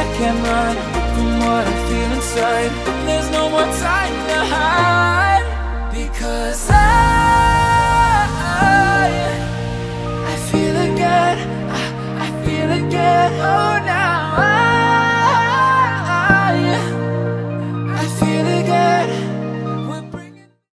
I can run from what I feel inside. There's no more time.